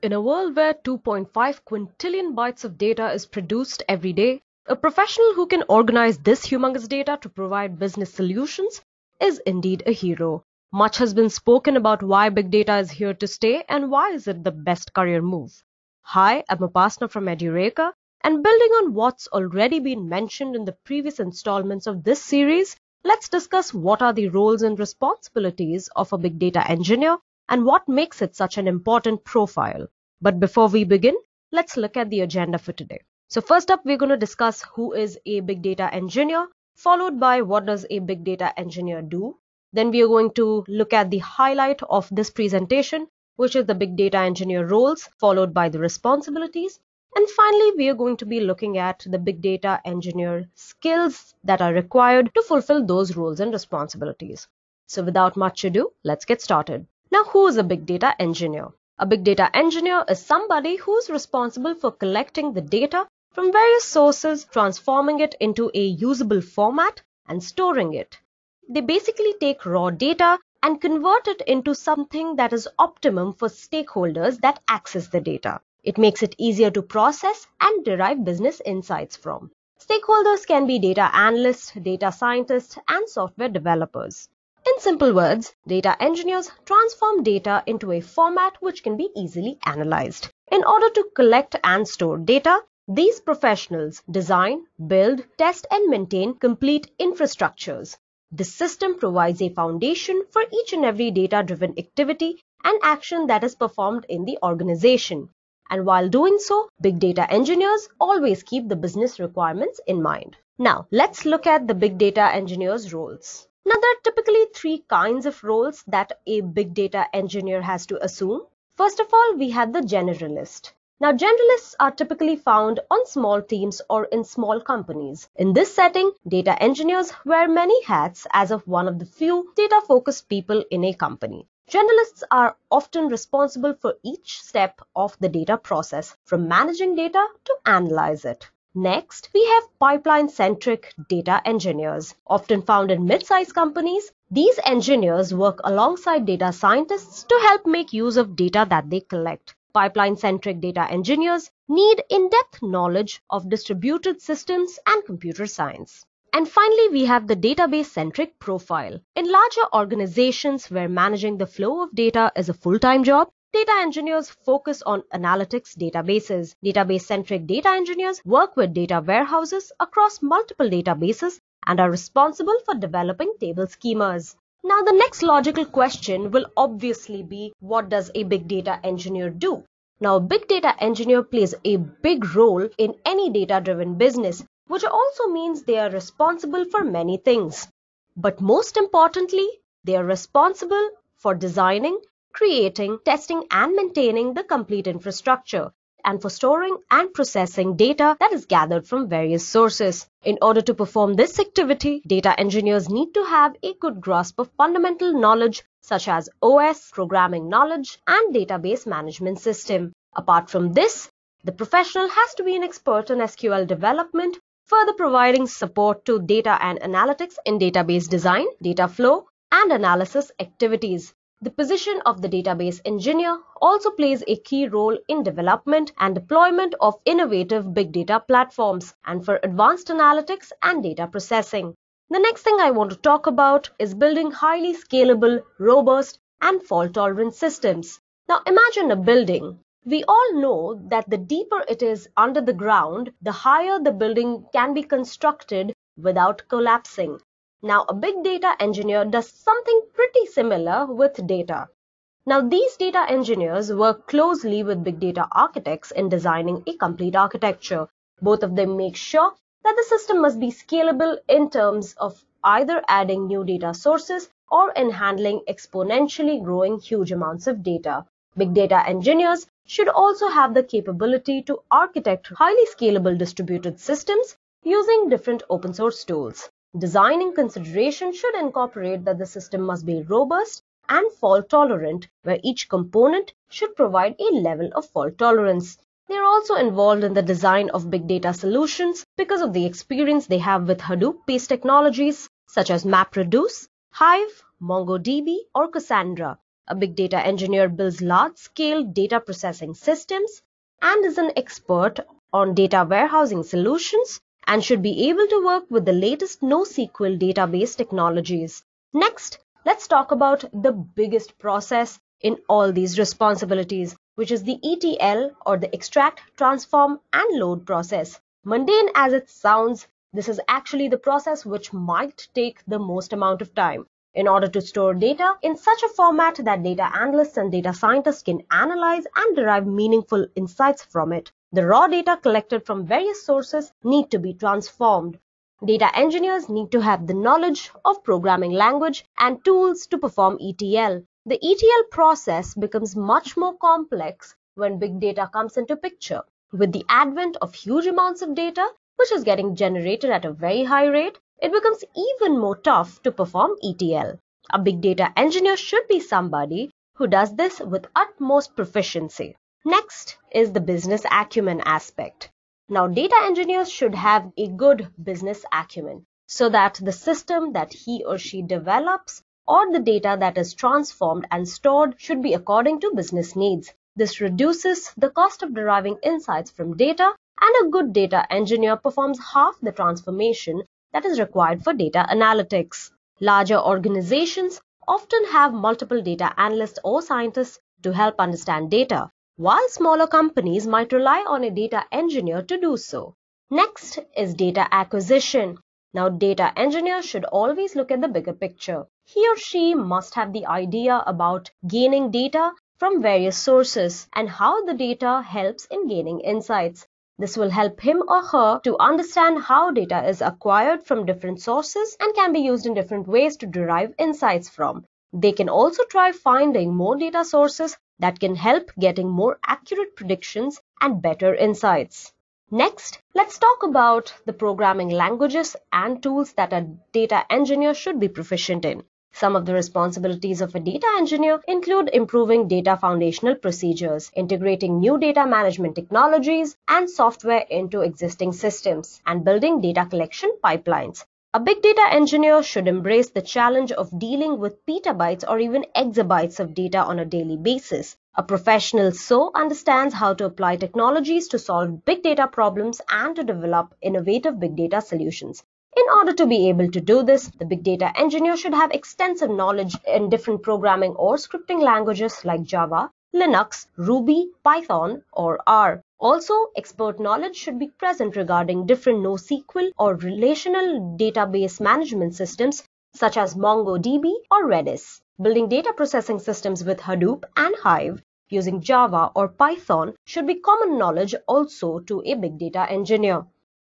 In a world where 2.5 quintillion bytes of data is produced every day, a professional who can organize this humongous data to provide business solutions is indeed a hero. Much has been spoken about why big data is here to stay and why is it the best career move. Hi, I'm Upasna from Edureka and building on what's already been mentioned in the previous installments of this series, let's discuss what are the roles and responsibilities of a big data engineer and what makes it such an important profile. But before we begin, let's look at the agenda for today. So first up, we're going to discuss who is a big data engineer, followed by what does a big data engineer do. Then we are going to look at the highlight of this presentation, which is the big data engineer roles, followed by the responsibilities. And finally, we are going to be looking at the big data engineer skills that are required to fulfill those roles and responsibilities. So without much ado, let's get started. Now, who is a big data engineer? A big data engineer is somebody who is responsible for collecting the data from various sources, transforming it into a usable format and storing it. They basically take raw data and convert it into something that is optimum for stakeholders that access the data. It makes it easier to process and derive business insights from. Stakeholders can be data analysts, data scientists, and software developers. In simple words, data engineers transform data into a format which can be easily analyzed. In order to collect and store data, these professionals design, build, test and maintain complete infrastructures. The system provides a foundation for each and every data-driven activity and action that is performed in the organization. And while doing so, big data engineers always keep the business requirements in mind. Now, let's look at the big data engineers' roles. Now, there are typically three kinds of roles that a big data engineer has to assume. First of all, we have the generalist. Now, generalists are typically found on small teams or in small companies. In this setting, data engineers wear many hats as of one of the few data-focused people in a company. Generalists are often responsible for each step of the data process, from managing data to analyze it. Next, we have pipeline-centric data engineers. Often found in mid-sized companies, these engineers work alongside data scientists to help make use of data that they collect. Pipeline-centric data engineers need in-depth knowledge of distributed systems and computer science. And finally, we have the database-centric profile. In larger organizations where managing the flow of data is a full-time job, Data engineers focus on analytics databases. Database-centric data engineers work with data warehouses across multiple databases and are responsible for developing table schemas. Now, the next logical question will obviously be what does a big data engineer do? Now, a big data engineer plays a big role in any data-driven business, which also means they are responsible for many things. But most importantly, they are responsible for designing, creating, testing and maintaining the complete infrastructure and for storing and processing data that is gathered from various sources. In order to perform this activity, data engineers need to have a good grasp of fundamental knowledge such as OS, programming knowledge, and database management system. Apart from this, the professional has to be an expert in SQL development, further providing support to data and analytics in database design, data flow, and analysis activities. The position of the database engineer also plays a key role in development and deployment of innovative big data platforms and for advanced analytics and data processing. The next thing I want to talk about is building highly scalable, robust, and fault-tolerant systems. Now imagine a building. We all know that the deeper it is under the ground, the higher the building can be constructed without collapsing. Now, a big data engineer does something pretty similar with data. Now, these data engineers work closely with big data architects in designing a complete architecture. Both of them make sure that the system must be scalable in terms of either adding new data sources or in handling exponentially growing huge amounts of data. Big data engineers should also have the capability to architect highly scalable distributed systems using different open source tools. Designing consideration should incorporate that the system must be robust and fault tolerant, where each component should provide a level of fault tolerance. They are also involved in the design of big data solutions because of the experience they have with Hadoop-based technologies such as MapReduce, Hive, MongoDB, or Cassandra. A big data engineer builds large-scale data processing systems and is an expert on data warehousing solutions and should be able to work with the latest NoSQL database technologies. Next, let's talk about the biggest process in all these responsibilities, which is the ETL or the extract, transform and load process. Mundane as it sounds, this is actually the process which might take the most amount of time. In order to store data in such a format that data analysts and data scientists can analyze and derive meaningful insights from it, the raw data collected from various sources need to be transformed. Data engineers need to have the knowledge of programming language and tools to perform ETL. The ETL process becomes much more complex when big data comes into picture. With the advent of huge amounts of data, which is getting generated at a very high rate, it becomes even more tough to perform ETL. A big data engineer should be somebody who does this with utmost proficiency. Next is the business acumen aspect. Now, data engineers should have a good business acumen so that the system that he or she develops or the data that is transformed and stored should be according to business needs. This reduces the cost of deriving insights from data and a good data engineer performs half the transformation that is required for data analytics. Larger organizations often have multiple data analysts or scientists to help understand data while smaller companies might rely on a data engineer to do so. Next is data acquisition. Now, data engineers should always look at the bigger picture. He or she must have the idea about gaining data from various sources and how the data helps in gaining insights. This will help him or her to understand how data is acquired from different sources and can be used in different ways to derive insights from. They can also try finding more data sources that can help getting more accurate predictions and better insights. Next, let's talk about the programming languages and tools that a data engineer should be proficient in. Some of the responsibilities of a data engineer include improving data foundational procedures, integrating new data management technologies and software into existing systems, and building data collection pipelines. A big data engineer should embrace the challenge of dealing with petabytes or even exabytes of data on a daily basis. A professional so understands how to apply technologies to solve big data problems and to develop innovative big data solutions. In order to be able to do this, the big data engineer should have extensive knowledge in different programming or scripting languages like Java, Linux, Ruby, Python, or R. Also, expert knowledge should be present regarding different NoSQL or relational database management systems such as MongoDB or Redis. Building data processing systems with Hadoop and Hive using Java or Python should be common knowledge also to a big data engineer.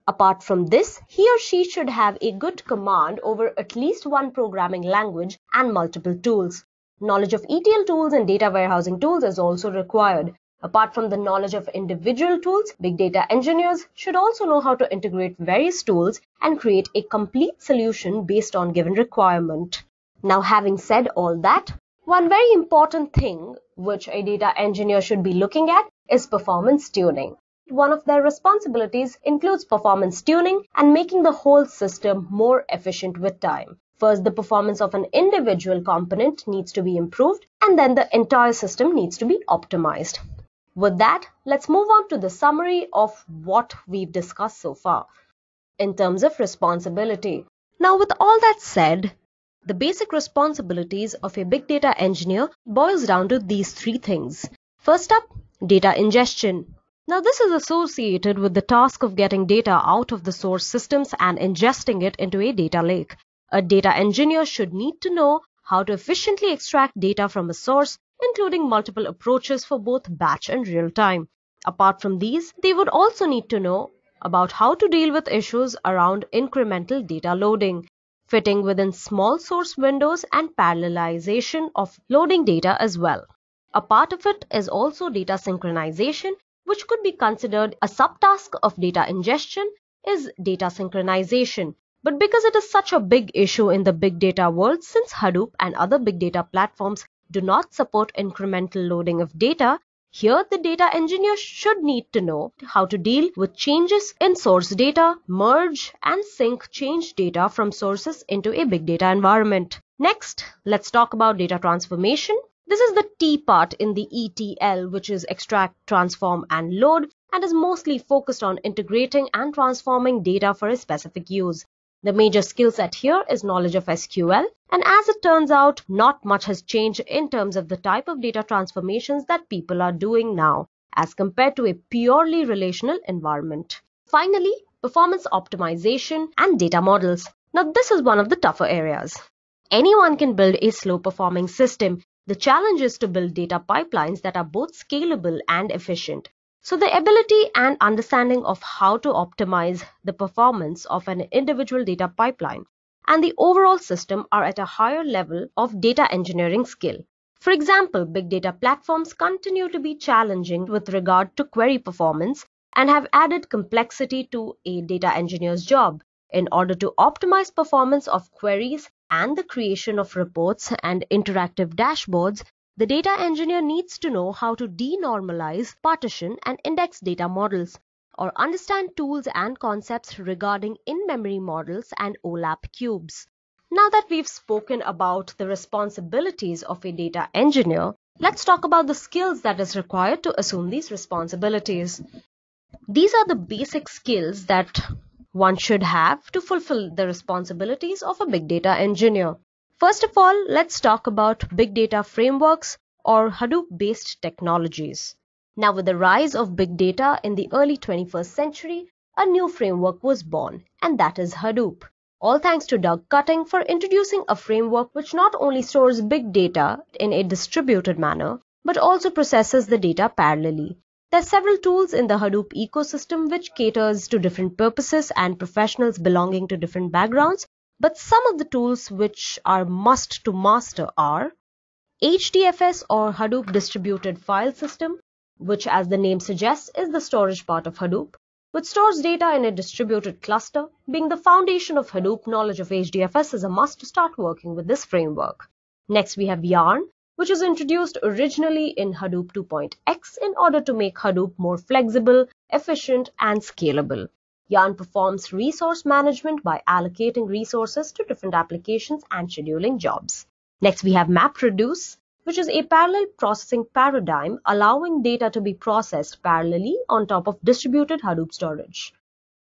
Apart from this, he or she should have a good command over at least one programming language and multiple tools. Knowledge of ETL tools and data warehousing tools is also required. Apart from the knowledge of individual tools, big data engineers should also know how to integrate various tools and create a complete solution based on given requirement. Now having said all that, one very important thing which a data engineer should be looking at is performance tuning. One of their responsibilities includes performance tuning and making the whole system more efficient with time. First, the performance of an individual component needs to be improved and then the entire system needs to be optimized. With that, let's move on to the summary of what we've discussed so far in terms of responsibility. Now, with all that said, the basic responsibilities of a big data engineer boils down to these three things. First up, data ingestion. Now, this is associated with the task of getting data out of the source systems and ingesting it into a data lake. A data engineer should need to know how to efficiently extract data from a source including multiple approaches for both batch and real time. Apart from these, they would also need to know about how to deal with issues around incremental data loading, fitting within small source windows and parallelization of loading data as well. A part of it is also data synchronization, which could be considered a subtask of data ingestion is data synchronization. But because it is such a big issue in the big data world, since Hadoop and other big data platforms do not support incremental loading of data, here the data engineer should need to know how to deal with changes in source data, merge and sync change data from sources into a big data environment. Next, let's talk about data transformation. This is the T part in the ETL, which is extract, transform, and load, and is mostly focused on integrating and transforming data for a specific use. The major skill set here is knowledge of SQL, and as it turns out, not much has changed in terms of the type of data transformations that people are doing now, as compared to a purely relational environment. Finally, performance optimization and data models. Now, this is one of the tougher areas. Anyone can build a slow performing system. The challenge is to build data pipelines that are both scalable and efficient. So the ability and understanding of how to optimize the performance of an individual data pipeline and the overall system are at a higher level of data engineering skill. For example, big data platforms continue to be challenging with regard to query performance and have added complexity to a data engineer's job in order to optimize performance of queries and the creation of reports and interactive dashboards the data engineer needs to know how to denormalize, partition, and index data models, or understand tools and concepts regarding in-memory models and OLAP cubes. Now that we've spoken about the responsibilities of a data engineer, let's talk about the skills that is required to assume these responsibilities. These are the basic skills that one should have to fulfill the responsibilities of a big data engineer. First of all, let's talk about big data frameworks or Hadoop-based technologies. Now, with the rise of big data in the early 21st century, a new framework was born, and that is Hadoop. All thanks to Doug Cutting for introducing a framework which not only stores big data in a distributed manner, but also processes the data parallelly. There are several tools in the Hadoop ecosystem which caters to different purposes and professionals belonging to different backgrounds but some of the tools which are must to master are HDFS or Hadoop Distributed File System, which as the name suggests is the storage part of Hadoop, which stores data in a distributed cluster. Being the foundation of Hadoop, knowledge of HDFS is a must to start working with this framework. Next we have Yarn, which was introduced originally in Hadoop 2.x in order to make Hadoop more flexible, efficient, and scalable. Yarn performs resource management by allocating resources to different applications and scheduling jobs. Next, we have MapReduce, which is a parallel processing paradigm allowing data to be processed parallelly on top of distributed Hadoop storage.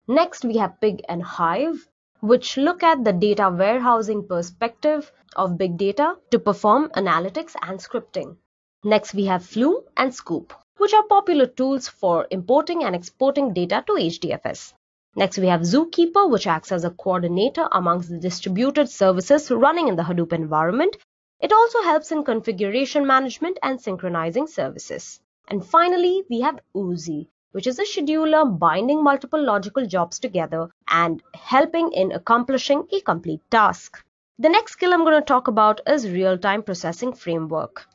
Next, we have Pig and Hive, which look at the data warehousing perspective of big data to perform analytics and scripting. Next, we have Flume and Sqoop, which are popular tools for importing and exporting data to HDFS. Next, we have Zookeeper, which acts as a coordinator amongst the distributed services running in the Hadoop environment. It also helps in configuration management and synchronizing services. And finally, we have Oozie, which is a scheduler binding multiple logical jobs together and helping in accomplishing a complete task. The next skill I'm going to talk about is real-time processing framework.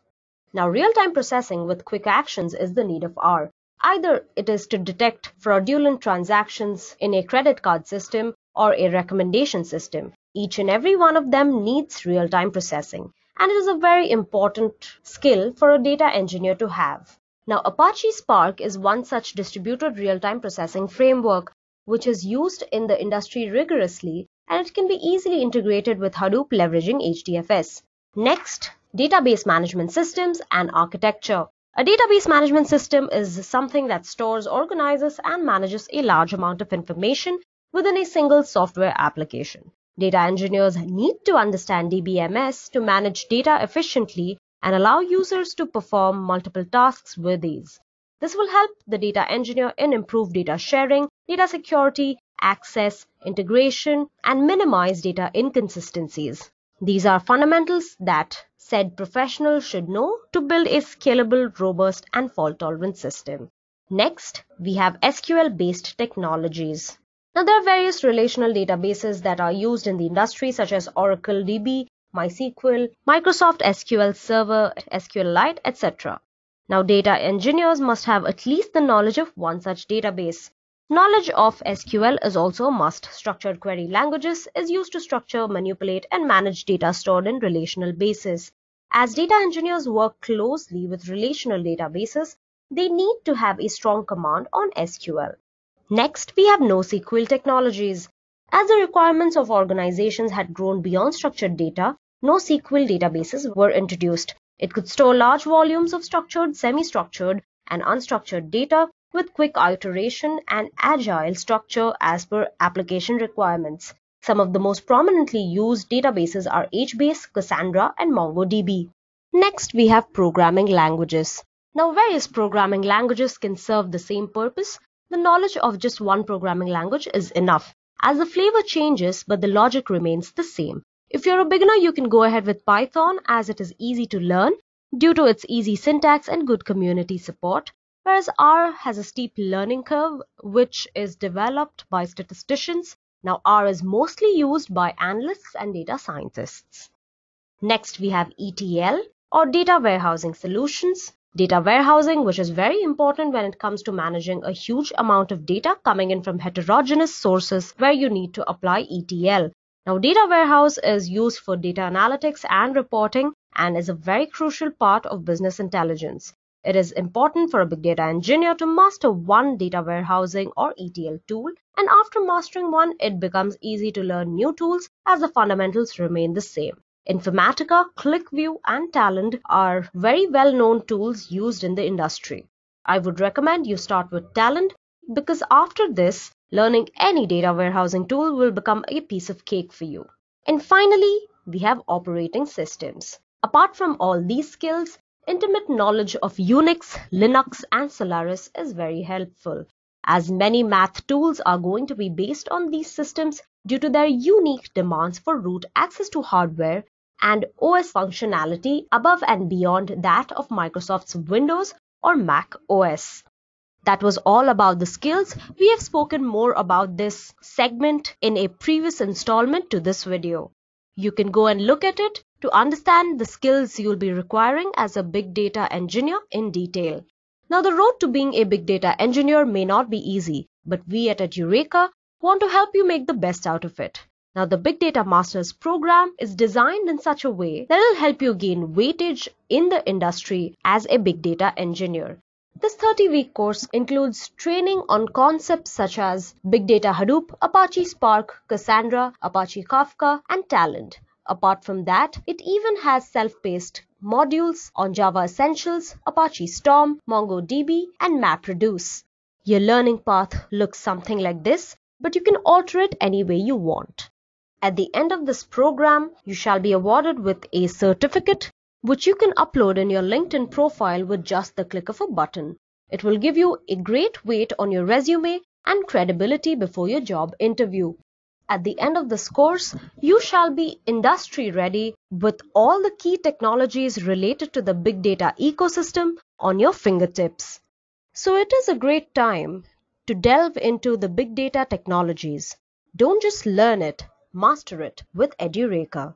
Now, real-time processing with quick actions is the need of hour. Either it is to detect fraudulent transactions in a credit card system or a recommendation system. Each and every one of them needs real-time processing and it is a very important skill for a data engineer to have. Now Apache Spark is one such distributed real-time processing framework which is used in the industry rigorously and it can be easily integrated with Hadoop leveraging HDFS. Next, database management systems and architecture. A database management system is something that stores, organizes, and manages a large amount of information within a single software application. Data engineers need to understand DBMS to manage data efficiently and allow users to perform multiple tasks with ease. This will help the data engineer in improved data sharing, data security, access, integration, and minimize data inconsistencies. These are fundamentals that said professional should know to build a scalable, robust, and fault-tolerant system. Next, we have SQL-based technologies. Now, there are various relational databases that are used in the industry, such as Oracle DB, MySQL, Microsoft SQL Server, SQLite, etc. Now, data engineers must have at least the knowledge of one such database. Knowledge of SQL is also a must. Structured query languages is used to structure, manipulate, and manage data stored in relational bases. As data engineers work closely with relational databases, they need to have a strong command on SQL. Next, we have NoSQL technologies. As the requirements of organizations had grown beyond structured data, NoSQL databases were introduced. It could store large volumes of structured, semi-structured, and unstructured data with quick iteration and agile structure as per application requirements. Some of the most prominently used databases are HBase, Cassandra, and MongoDB. Next, we have programming languages. Now, various programming languages can serve the same purpose. The knowledge of just one programming language is enough, as the flavor changes but the logic remains the same. If you're a beginner, you can go ahead with Python as it is easy to learn due to its easy syntax and good community support whereas R has a steep learning curve which is developed by statisticians. Now R is mostly used by analysts and data scientists. Next we have ETL or data warehousing solutions. Data warehousing which is very important when it comes to managing a huge amount of data coming in from heterogeneous sources where you need to apply ETL. Now data warehouse is used for data analytics and reporting and is a very crucial part of business intelligence. It is important for a big data engineer to master one data warehousing or ETL tool and after mastering one it becomes easy to learn new tools as the fundamentals remain the same. Informatica, QlikView and Talend are very well known tools used in the industry. I would recommend you start with Talend because after this learning any data warehousing tool will become a piece of cake for you. And finally, we have operating systems. Apart from all these skills, Intimate knowledge of Unix, Linux and Solaris is very helpful as many math tools are going to be based on these systems due to their unique demands for root access to hardware and OS functionality above and beyond that of Microsoft's Windows or Mac OS. That was all about the skills. We have spoken more about this segment in a previous installment to this video. You can go and look at it to understand the skills you'll be requiring as a big data engineer in detail. Now, the road to being a big data engineer may not be easy, but we at Edureka want to help you make the best out of it. Now, the Big Data Masters program is designed in such a way that will help you gain weightage in the industry as a big data engineer. This 30 week course includes training on concepts such as Big Data Hadoop, Apache Spark, Cassandra, Apache Kafka, and Talend. Apart from that, it even has self-paced modules on Java Essentials, Apache Storm, MongoDB, and MapReduce. Your learning path looks something like this, but you can alter it any way you want. At the end of this program, you shall be awarded with a certificate which you can upload in your LinkedIn profile with just the click of a button. It will give you a great weight on your resume and credibility before your job interview. At the end of this course, you shall be industry ready with all the key technologies related to the big data ecosystem on your fingertips. So it is a great time to delve into the big data technologies. Don't just learn it, master it with Edureka.